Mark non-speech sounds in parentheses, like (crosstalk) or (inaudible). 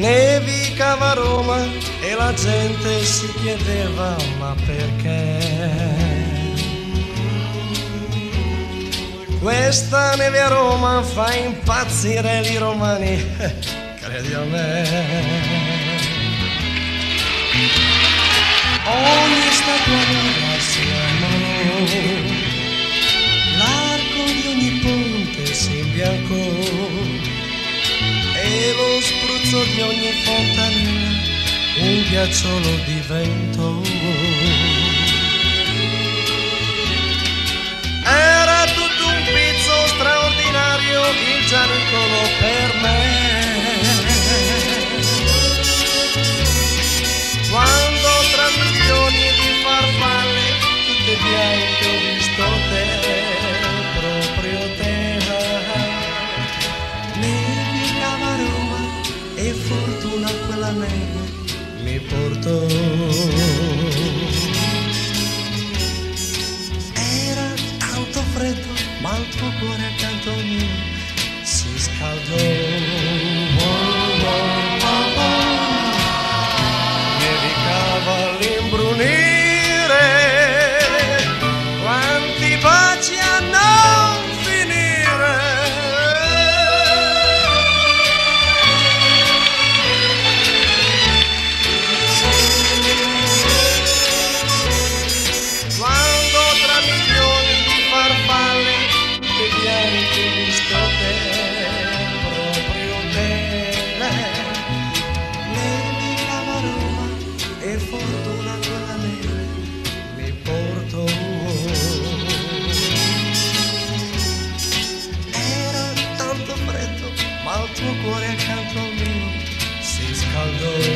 nevicava Roma e la gente si chiedeva ma perché? Questa neve a Roma fa impazzire i romani, (laughs) credi a me. Ogni statua nuova si ammalò, di ogni fontanella un ghiacciolo diventò. E fortuna quella neve mi portò. Fortuna quella neve mi portò. Era tanto freddo, ma il tuo cuore accanto al mio si scaldò.